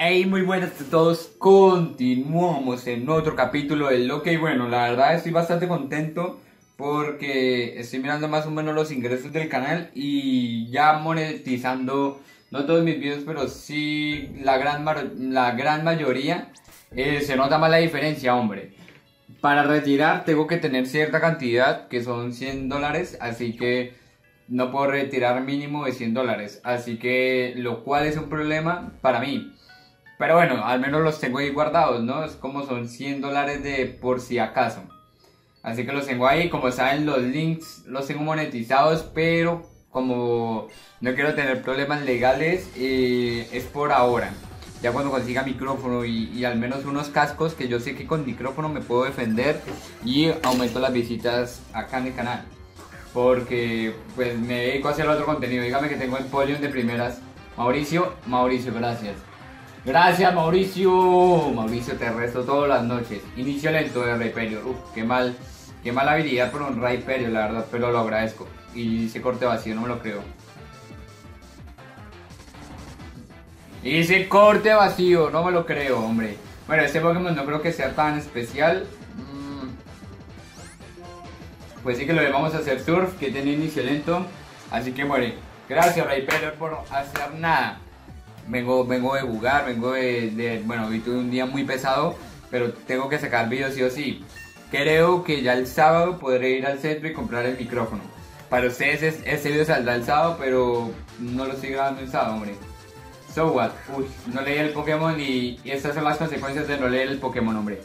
Hey, muy buenas a todos. Continuamos en otro capítulo del. Y bueno, la verdad estoy bastante contento porque estoy mirando más o menos los ingresos del canal y ya monetizando, no todos mis videos, pero sí la gran, la gran mayoría. Eh, se nota más la diferencia, hombre. Para retirar tengo que tener cierta cantidad, que son 100 dólares, así que no puedo retirar mínimo de 100 dólares. Así que, lo cual es un problema para mí. Pero bueno, al menos los tengo ahí guardados, ¿no? Es como son 100 dólares de por si acaso. Así que los tengo ahí, como saben los links los tengo monetizados, pero como no quiero tener problemas legales, eh, es por ahora. Ya cuando consiga micrófono y, y, al menos unos cascos, que yo sé que con micrófono me puedo defender y aumento las visitas acá en el canal. Porque pues me dedico a hacer otro contenido. Dígame que tengo el podium de primeras. Mauricio, Mauricio, gracias. Gracias Mauricio. Mauricio, te resto todas las noches. Inicio lento de Rey Perio. Uf, qué mal, qué mala habilidad por un Rey Perio, la verdad, pero lo agradezco. Y ese corte vacío, no me lo creo. Ese corte vacío, no me lo creo, hombre. Bueno, este Pokémon no creo que sea tan especial. Mm. Pues sí que lo vamos a hacer surf, que tiene inicio lento. Así que muere. Gracias, Rey Perio, por hacer nada vengo, vengo de jugar, vengo de, bueno, hoy tuve un día muy pesado, pero tengo que sacar videos sí o sí. Creo que ya el sábado podré ir al centro y comprar el micrófono. Para ustedes ese video saldrá el sábado, pero no lo estoy grabando el sábado, hombre. So what? Uy, no leí el Pokémon y, estas son las consecuencias de no leer el Pokémon, hombre.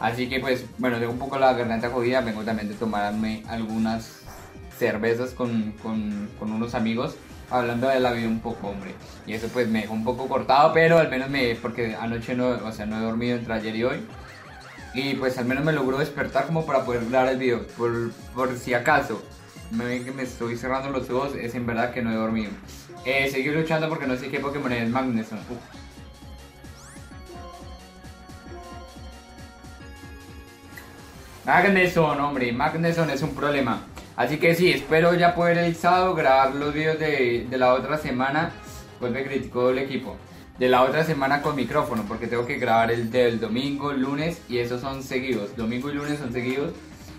Así que pues, bueno, tengo un poco la garganta jodida, vengo también de tomarme algunas cervezas con, con, con unos amigos hablando de la vida un poco, hombre. Y eso pues me dejó un poco cortado, pero al menos me, porque anoche no, o sea, no he dormido entre ayer y hoy. Y pues al menos me logró despertar como para poder grabar el video, por, por si acaso. Me ven que me estoy cerrando los ojos, es en verdad que no he dormido. Eh, seguir luchando porque no sé qué Pokémon es Magneson. Magneson, hombre, Magneson es un problema. Así que sí, espero ya poder el sábado grabar los videos de, la otra semana. Pues me criticó el equipo. De la otra semana con micrófono, porque tengo que grabar el del domingo, lunes y esos son seguidos. Domingo y lunes son seguidos.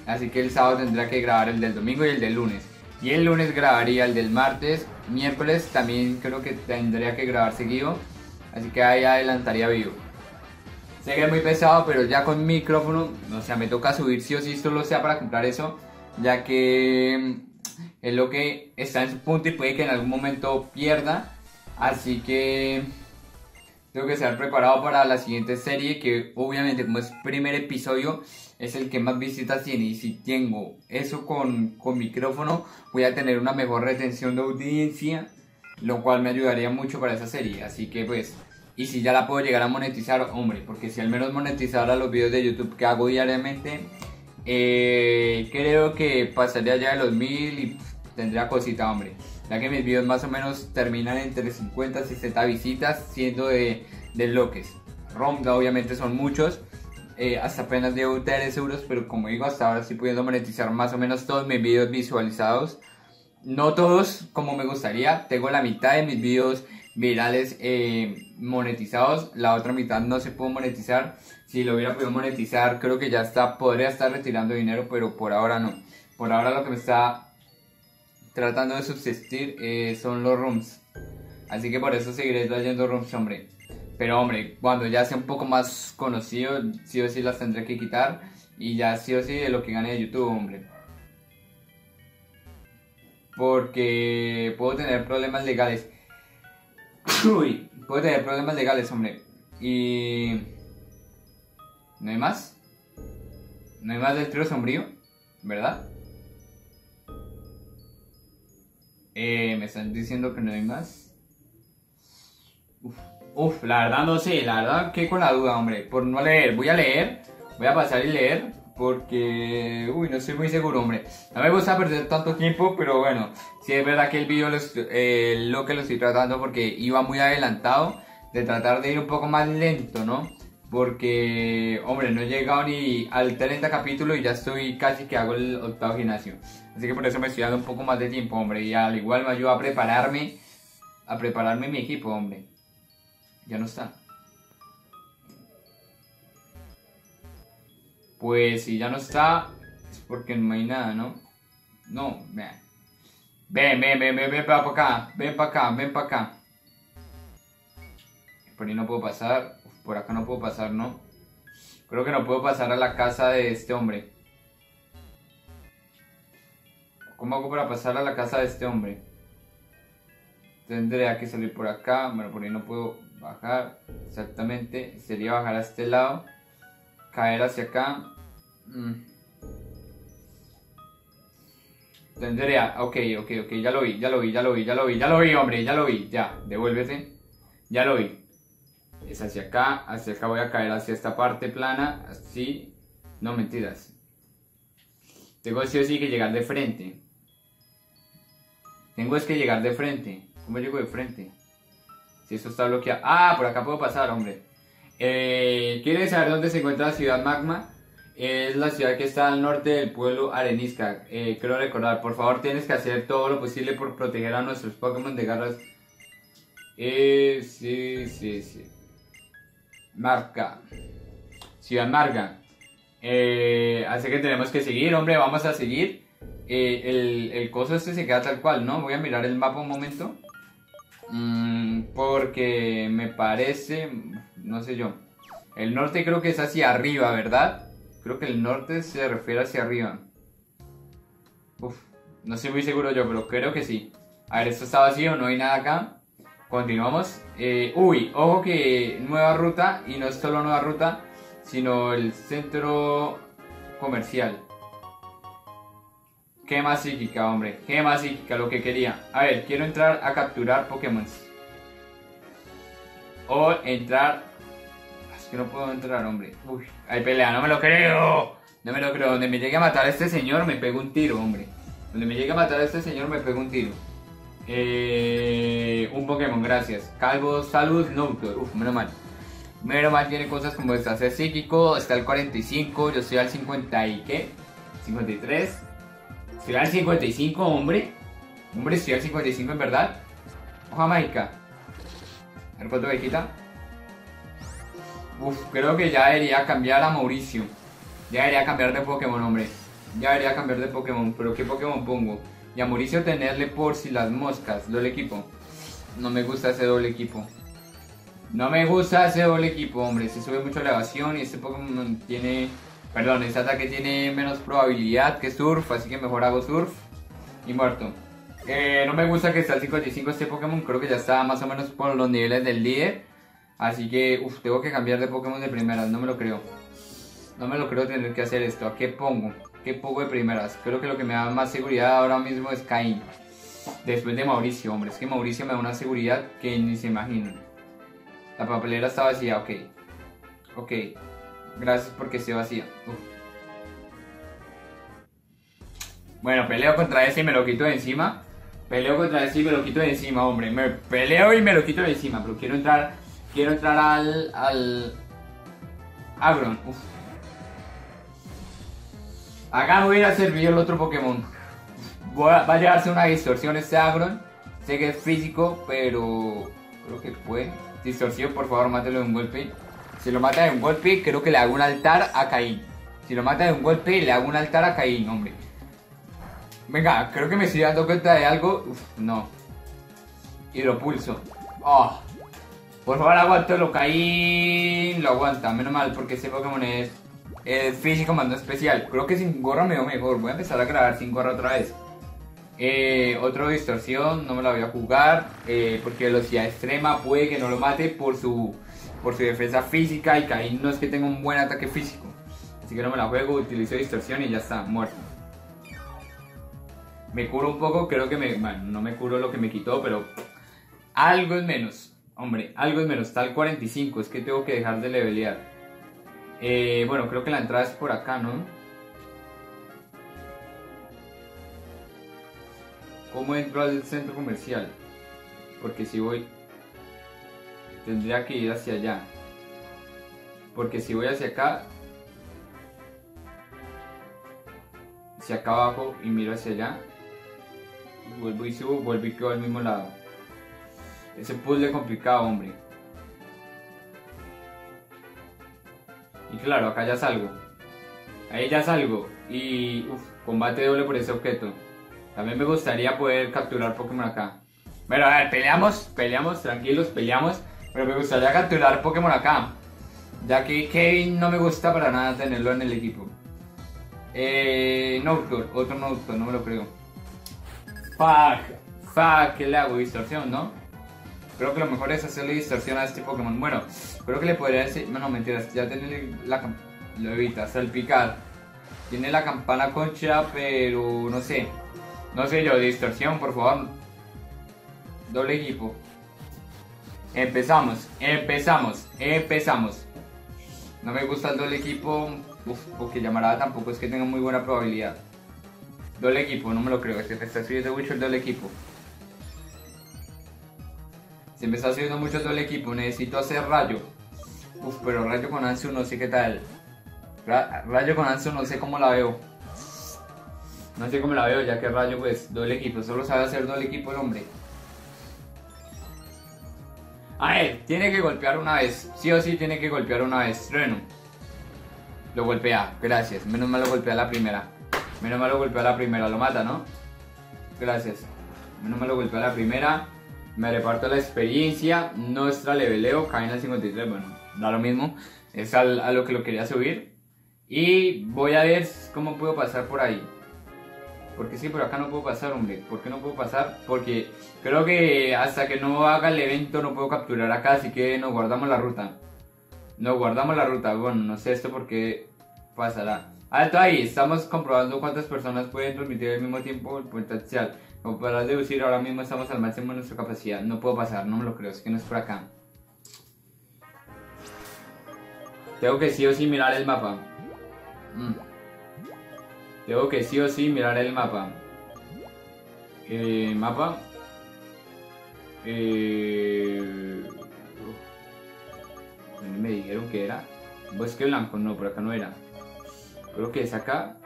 Así que el sábado tendrá que grabar el del domingo y el del lunes. Y el lunes grabaría el del martes. Miércoles también creo que tendría que grabar seguido. Así que ahí adelantaría vivo. Sé que es muy pesado, pero ya con micrófono, o sea, me toca subir sí o sí, solo sea para comprar eso ya que es lo que está en su punto y puede que en algún momento pierda. Así que tengo que estar preparado para la siguiente serie, que obviamente como es primer episodio, es el que más visitas tiene. Y si tengo eso con, con micrófono, voy a tener una mejor retención de audiencia, lo cual me ayudaría mucho para esa serie. Así que pues... Y si ya la puedo llegar a monetizar, hombre, porque si al menos monetizara los videos de YouTube que hago diariamente, eh, creo que pasaría ya de los mil y tendría cosita, hombre. Ya que mis videos más o menos terminan entre 50 y 60 visitas, siendo de, de loques. ROM obviamente son muchos. Eh, hasta apenas llevo 3 euros, pero como digo, hasta ahora estoy pudiendo monetizar más o menos todos mis videos visualizados. No todos como me gustaría, tengo la mitad de mis videos virales eh, monetizados, la otra mitad no se puede monetizar. Si lo hubiera podido monetizar, creo que ya está, podría estar retirando dinero, pero por ahora no. Por ahora lo que me está tratando de subsistir eh, son los rooms. Así que por eso seguiré trayendo rooms, hombre. Pero hombre, cuando ya sea un poco más conocido, sí o sí las tendré que quitar. Y ya sí o sí de lo que gane de YouTube, hombre. Porque puedo tener problemas legales. Uy, puedo tener problemas legales, hombre. Y... ¿No hay más? ¿No hay más del trío sombrío? ¿Verdad? Eh, me están diciendo que no hay más. Uf, uf, la verdad no sé, la verdad que con la duda, hombre. Por no leer, voy a leer, voy a pasar y leer. Porque, uy, no estoy muy seguro, hombre. No me gusta perder tanto tiempo, pero bueno, sí es verdad que el vídeo eh, lo que lo estoy tratando porque iba muy adelantado. De tratar de ir un poco más lento, ¿no? Porque, hombre, no he llegado ni al 30 capítulo y ya estoy casi que hago el octavo gimnasio. Así que por eso me estoy dando un poco más de tiempo, hombre. Y al igual me ayuda a prepararme, a prepararme mi equipo, hombre. Ya no está. Pues si ya no está, es porque no hay nada, ¿no? No, vean. Ven, ven, ven, ven, ven para acá, ven para acá, ven para acá. Por ahí no puedo pasar por acá no puedo pasar, ¿no? Creo que no puedo pasar a la casa de este hombre. ¿Cómo hago para pasar a la casa de este hombre? Tendría que salir por acá. Bueno, por ahí no puedo bajar. Exactamente. Sería bajar a este lado. Caer hacia acá. Mm. Tendría. Ok, ok, ok. Ya lo vi, ya lo vi, ya lo vi, ya lo vi, ya lo vi, hombre. Ya lo vi. Ya. Devuélvete. Ya lo vi. Es hacia acá. Hacia acá voy a caer hacia esta parte plana. Así. No, mentiras. Tengo sí o sí que llegar de frente. Tengo es que llegar de frente. ¿Cómo llego de frente? Si esto está bloqueado. Ah, por acá puedo pasar, hombre. Eh, ¿Quieres saber dónde se encuentra la ciudad Magma? Es la ciudad que está al norte del pueblo Arenisca. Eh, quiero recordar, por favor, tienes que hacer todo lo posible por proteger a nuestros Pokémon de garras. Eh, sí, sí, sí. Marca. Ciudad Marga. Eh, así que tenemos que seguir, hombre, vamos a seguir. Eh, el, el coso este se queda tal cual, ¿no? Voy a mirar el mapa un momento. Mm, porque me parece, no sé yo. El norte creo que es hacia arriba, ¿verdad? Creo que el norte se refiere hacia arriba. Uf, no estoy muy seguro yo, pero creo que sí. A ver, esto está vacío, no hay nada acá. Continuamos. Eh, uy, ojo que nueva ruta, y no es solo nueva ruta, sino el centro comercial. Más psíquica, hombre. Más psíquica, lo que quería. A ver, quiero entrar a capturar Pokémon. O entrar... Es que no puedo entrar, hombre. Uy, hay pelea, no me lo creo. No me lo creo. Donde me llegue a matar a este señor, me pego un tiro, hombre. Donde me llegue a matar a este señor, me pego un tiro. Eh, un Pokémon, gracias. Calvo, salud, Noctur. Uf, menos mal. Menos mal tiene cosas como esta. Es psíquico, está el 45, yo estoy al 50 y qué? 53. Estoy al 55, hombre. Hombre, estoy al 55 en verdad. Hoja mágica. A ver cuánto me quita. Uf, creo que ya debería cambiar a Mauricio. Ya debería cambiar de Pokémon, hombre. Ya debería cambiar de Pokémon. Pero ¿qué Pokémon pongo? Y a Mauricio tenerle por si las moscas. Doble equipo. No me gusta ese doble equipo. No me gusta ese doble equipo, hombre. Se sube mucho la evasión y este Pokémon tiene Perdón, este ataque tiene menos probabilidad que Surf, así que mejor hago Surf. Y muerto. Eh, no me gusta que esté al 55 este Pokémon, creo que ya está más o menos por los niveles del líder. Así que, uff, tengo que cambiar de Pokémon de primeras, no me lo creo. No me lo creo tener que hacer esto. ¿A qué pongo? ¿Qué pongo de primeras? Creo que lo que me da más seguridad ahora mismo es Cain. Después de Mauricio, hombre. Es que Mauricio me da una seguridad que ni se imaginan. La papelera está vacía, ok. Ok. Gracias porque se vacía. Bueno, peleo contra ese y me lo quito de encima. Peleo contra ese y me lo quito de encima, hombre. Me peleo y me lo quito de encima. Pero quiero entrar. Quiero entrar al. al. Agron. Uf. Acá voy a ir a servir el otro Pokémon. va a llevarse una distorsión este Agron. Sé que es físico, pero. Creo que puede. Distorsión, por favor, mátelo de un golpe. Si lo mata de un golpe, creo que le hago un altar a Caín. Si lo mata de un golpe, le hago un altar a Caín, hombre. Venga, creo que me estoy dando cuenta de algo. Uf, no. Hidropulso. Oh. Por favor, aguántalo, Caín. Lo aguanta, menos mal, porque ese Pokémon es, es físico, mando especial. Creo que sin gorra me veo mejor. Voy a empezar a grabar sin gorra otra vez. Eh, otro distorsión, no me la voy a jugar. Eh, porque velocidad extrema puede que no lo mate por su por su defensa física y Caín no es que tenga un buen ataque físico. Así que no me la juego, utilizo distorsión y ya está, muerto. Me curo un poco, creo que me... Bueno, no me curo lo que me quitó, pero algo es menos. Hombre, algo es menos. El 45, es que tengo que dejar de levelear. Eh, bueno, creo que la entrada es por acá, ¿no? ¿Cómo entro al centro comercial? Porque si voy tendría que ir hacia allá. Porque si voy hacia acá, hacia acá abajo y miro hacia allá, vuelvo y subo, vuelvo y quedo al mismo lado. Ese puzzle complicado, hombre. Claro, acá ya salgo. Ahí ya salgo. Y uf, combate doble por ese objeto. También me gustaría poder capturar Pokémon acá. Bueno, a ver, peleamos, peleamos, tranquilos, peleamos. Pero me gustaría capturar Pokémon acá. Ya que Kevin no me gusta para nada tenerlo en el equipo. Eh, Nocturne, otro Nocturne, no me lo creo. Fuck, fuck, ¿qué le hago? Distorsión, ¿no? Creo que lo mejor es hacerle distorsión a este Pokémon. Bueno, creo que le podría decir. No, no, mentiras. Ya tiene la. Lo evita, salpicar. Tiene la campana concha, pero no sé. No sé yo, distorsión, por favor. Doble equipo. Empezamos, empezamos, empezamos. No me gusta el doble equipo. Uf, porque llamarada tampoco es que tenga muy buena probabilidad. Doble equipo, no me lo creo. Es que está subiendo mucho el doble equipo. Se me está subiendo mucho el doble equipo. Necesito hacer rayo. Uf, pero rayo con Ansu no sé qué tal. rayo con Ansu no sé cómo la veo. No sé cómo la veo, ya que Rayo, pues, doble equipo. Solo sabe hacer doble equipo el hombre. A ver, tiene que golpear una vez. Sí o sí tiene que golpear una vez. Trueno. Lo golpea, gracias. Menos mal lo golpea la primera. Menos mal lo golpea la primera. Lo mata, ¿no? Gracias. Menos mal lo golpea la primera. Me reparto la experiencia. Nuestra leveleo. Cae en el 53. Bueno, da lo mismo. Es a lo que lo quería subir. Y voy a ver cómo puedo pasar por ahí. Porque sí, pero acá no puedo pasar, hombre. ¿Por qué no puedo pasar? Porque creo que hasta que no haga el evento no puedo capturar acá, así que nos guardamos la ruta. Nos guardamos la ruta. Bueno, no sé esto porque pasará. Alto ahí, estamos comprobando cuántas personas pueden transmitir al mismo tiempo el potencial. Como para deducir, ahora mismo estamos al máximo de nuestra capacidad. No puedo pasar, no me lo creo, es que no es por acá. Tengo que sí o sí mirar el mapa. Mm. Tengo que sí o sí mirar el mapa. Eh, mapa. Eh, me dijeron que era. Bosque Blanco, no, por acá no era. Creo que es acá.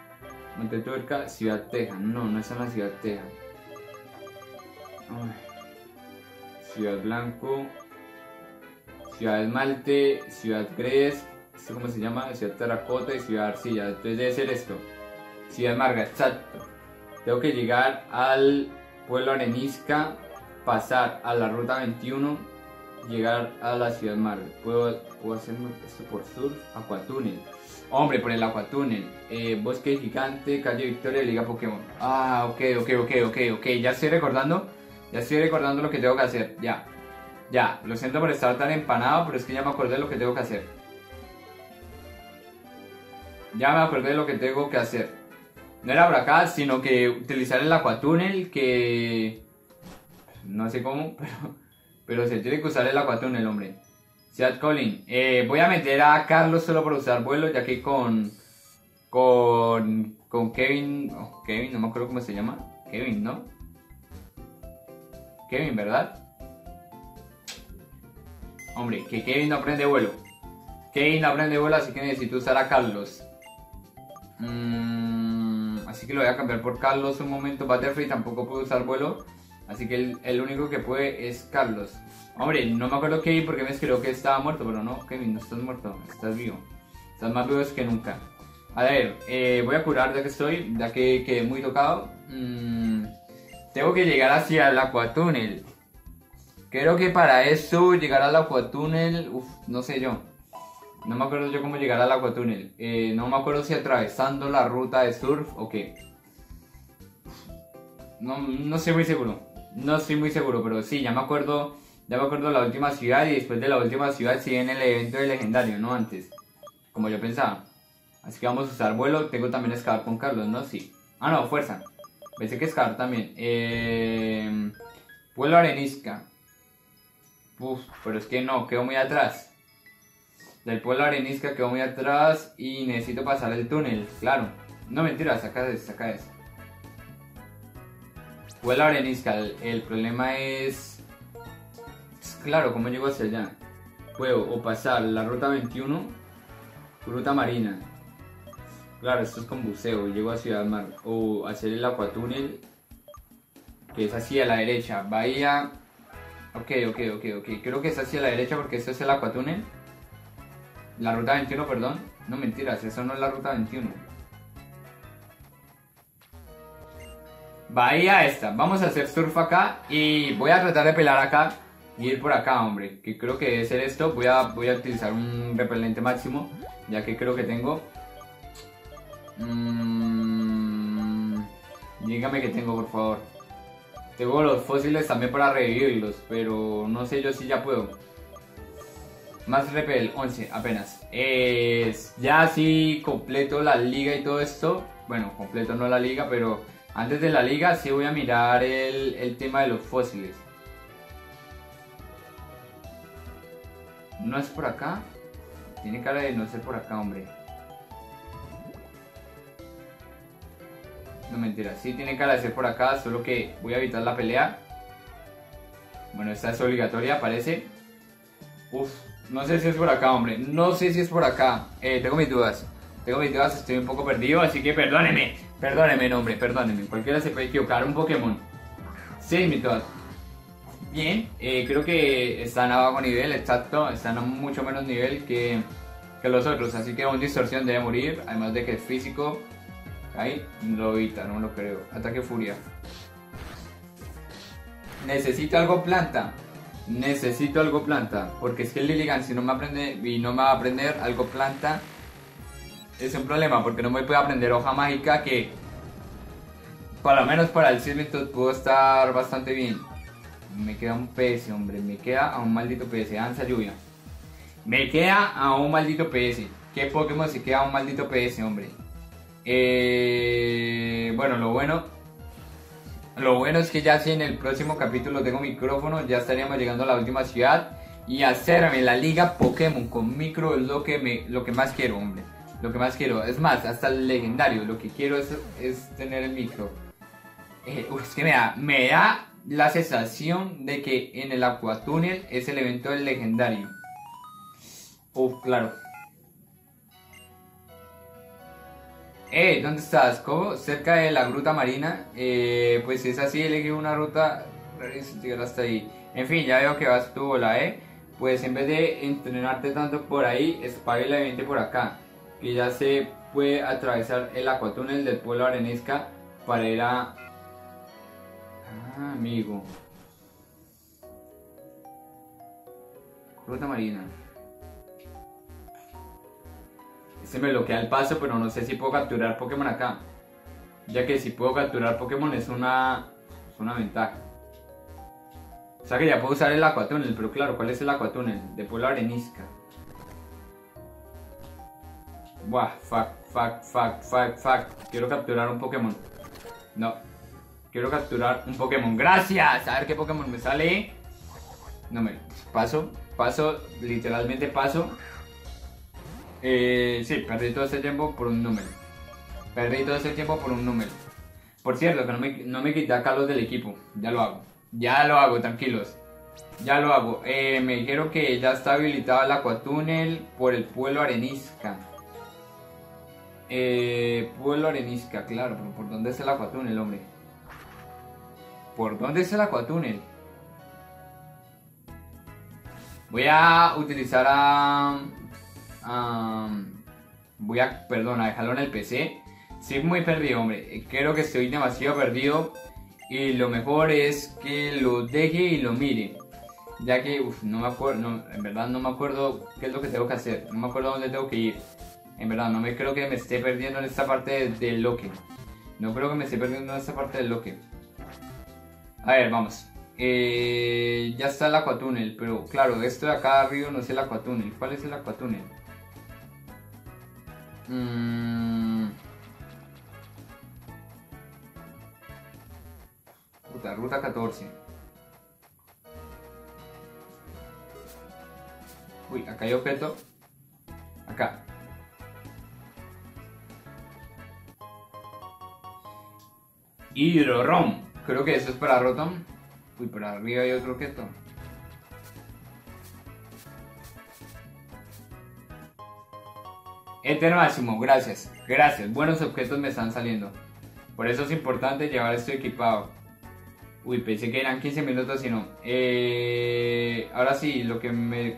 Monte Tuerca, Ciudad Teja. No, no es en la Ciudad Teja. Ciudad Blanco. Ciudad Esmalte, Ciudad Gres, ¿cómo se llama? Ciudad Terracota y Ciudad Arcilla. Entonces debe ser esto. Ciudad Marga, exacto. Tengo que llegar al pueblo Arenisca, pasar a la ruta 21, llegar a la Ciudad Marga. ¿Puedo, hacer esto por sur? Aquatúnel. Hombre, por el Aquatúnel. Eh, bosque Gigante, Calle Victoria, Liga Pokémon. Ah, ok, ok, ok, ok, ok. Ya estoy recordando. Ya estoy recordando lo que tengo que hacer. Ya. Ya. Lo siento por estar tan empanado, pero es que ya me acordé de lo que tengo que hacer. Ya me acordé de lo que tengo que hacer no era por acá, sino que utilizar el aquatúnel que... No sé cómo, pero, pero se tiene que usar el aquatúnel, hombre. Seat Colin, eh, voy a meter a Carlos solo por usar vuelo, ya que con... Con... Con Kevin... Oh, Kevin, no me acuerdo cómo se llama. Kevin, ¿no? Kevin, ¿verdad? Hombre, que Kevin no aprende vuelo. Kevin no aprende vuelo, así que necesito usar a Carlos. Mmm... Así que lo voy a cambiar por Carlos un momento. Butterfree tampoco puede usar vuelo. Así que el, único que puede es Carlos. Hombre, no me acuerdo Kevin porque me escribió que estaba muerto, pero no, Kevin, no estás muerto, estás vivo. Estás más vivo que nunca. A ver, eh, voy a curar ya que estoy, ya que quedé muy tocado. Mm, tengo que llegar hacia el Aquatúnel. Creo que para eso, llegar al Aquatúnel, uff, no sé yo. No me acuerdo yo cómo llegar al Aquatúnel. Eh, no me acuerdo si atravesando la ruta de surf o qué. No, no estoy muy seguro. No estoy muy seguro, pero sí, ya me acuerdo. Ya me acuerdo la última ciudad y después de la última ciudad sí en el evento de legendario, ¿no? Antes. Como yo pensaba. Así que vamos a usar vuelo. Tengo también escalar con Carlos, ¿no? Sí. Ah, no, fuerza. Pensé que escalar también. Eh, vuelo arenisca. Uf, pero es que no, quedo muy atrás. Del pueblo arenisca quedó muy atrás y necesito pasar el túnel, claro. No mentira, saca eso, saca. Pueblo arenisca, el, problema es... Claro, ¿cómo llego hacia allá? Puedo o pasar la ruta 21, ruta marina. Claro, esto es con buceo. Llego a Ciudad Mar. O hacer el acuatúnel, que es hacia la derecha. Bahía. Ok, ok, ok, ok. Creo que es hacia la derecha porque esto es el acuatúnel. La ruta 21, perdón. No mentiras, eso no es la ruta 21. Bahía esta. Vamos a hacer surf acá y voy a tratar de pelar acá y ir por acá, hombre. Que creo que debe ser esto. Voy a, voy a utilizar un repelente máximo, ya que creo que tengo. Mmm, dígame que tengo, por favor. Tengo los fósiles también para revivirlos, pero no sé yo si ya puedo. Más repel, 11 apenas. Es ya así completo la liga y todo esto. Bueno, completo no la liga, pero antes de la liga sí voy a mirar el, el tema de los fósiles. ¿No es por acá? Tiene cara de no ser por acá, hombre. No mentira, sí tiene cara de ser por acá, solo que voy a evitar la pelea. Bueno, esta es obligatoria, parece. Uf, no sé si es por acá, hombre. No sé si es por acá. Eh, tengo mis dudas. Tengo mis dudas, estoy un poco perdido, así que perdóneme. Perdóneme, hombre, perdóneme. Cualquiera se puede equivocar. Un Pokémon. Sí, mi dudas. Bien, eh, creo que están a bajo nivel, exacto. Están a mucho menos nivel que, que los otros. Así que un distorsión debe morir. Además de que es físico. Ahí lo evita, no lo creo. Ataque furia. Necesito algo planta. Necesito algo planta. Porque es que el Lilligan si no me aprende y no me va a aprender algo planta. Es un problema porque no me puede aprender hoja mágica que por lo menos para el Silverton pudo estar bastante bien. Me queda un PS, hombre. Me queda a un maldito PS. Danza lluvia. Me queda a un maldito PS. ¿Qué Pokémon se queda a un maldito PS, hombre? Eh, bueno, lo bueno. Lo bueno es que ya si en el próximo capítulo tengo micrófono, ya estaríamos llegando a la última ciudad. Y hacerme la liga Pokémon con micro es lo que, me, lo que más quiero, hombre. Lo que más quiero. Es más, hasta el legendario. Lo que quiero es, es tener el micro. Eh, es que me da, me da la sensación de que en el Aquatúnel es el evento del legendario. Uf, claro. Eh, ¿dónde estás? ¿Cómo? Cerca de la gruta marina. Eh, pues es así, elegí una ruta. llegar hasta ahí. En fin, ya veo que vas tu bola, ¿eh? Pues en vez de entrenarte tanto por ahí, espabilamente por acá. Que ya se puede atravesar el acuatúnel del pueblo arenisca para ir a... Ah, amigo. Ruta marina. Se me bloquea el paso, pero no sé si puedo capturar Pokémon acá. Ya que si puedo capturar Pokémon es una, es una ventaja. O sea que ya puedo usar el Aquatúnel, pero claro, ¿cuál es el Aquatúnel? De Pueblo Arenisca. Buah, fuck, fuck, fuck, fuck, fuck. Quiero capturar un Pokémon. No. Quiero capturar un Pokémon. ¡Gracias! A ver qué Pokémon me sale. No me... Paso, paso, literalmente paso. Eh, sí, perdí todo ese tiempo por un número. Perdí todo ese tiempo por un número. Por cierto, que no me, no me quité Carlos del equipo. Ya lo hago. Ya lo hago, tranquilos. Ya lo hago. Eh, me dijeron que ya está habilitado el acuatúnel por el pueblo arenisca. Eh, pueblo arenisca, claro, pero ¿por dónde es el acuatúnel, hombre? ¿Por dónde es el acuatúnel? Voy a utilizar a voy a, perdón, a dejarlo en el PC. Sí, muy perdido, hombre. Creo que estoy demasiado perdido. Y lo mejor es que lo deje y lo mire. Ya que, no me acuerdo, en verdad no me acuerdo qué es lo que tengo que hacer. No me acuerdo dónde tengo que ir. En verdad, no me creo que me esté perdiendo en esta parte del loque. No creo que me esté perdiendo en esta parte del loque. A ver, vamos. Eh, ya está el acuatúnel, pero claro, esto de acá arriba no es el acuatúnel. ¿Cuál es el acuatúnel? Mm. Ruta, ruta 14. Uy, acá hay objeto. Acá. Hidrorom. Creo que eso es para Rotom. Uy, por arriba hay otro objeto. Eterno máximo, gracias, gracias. Buenos objetos me están saliendo. Por eso es importante llevar esto equipado. Uy, pensé que eran 15 minutos y no. Eh, ahora sí, lo que me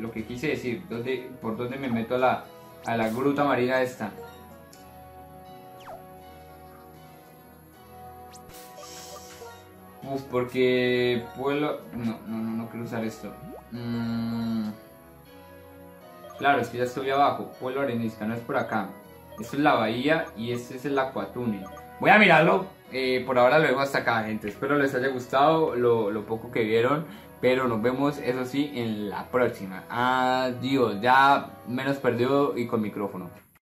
lo que quise decir, ¿dónde, ¿por dónde me meto a la, a la gruta marina esta? Uf, porque pueblo... No, no, no, no quiero usar esto. Mm, Claro, es que ya estoy abajo. Pueblo Arenisca, no es por acá. Esto es la bahía y este es el Acuatune. Voy a mirarlo. eh, por ahora lo dejo hasta acá, gente. Espero les haya gustado lo, lo poco que vieron. Pero nos vemos, eso sí, en la próxima. Adiós. Ya menos perdido y con micrófono.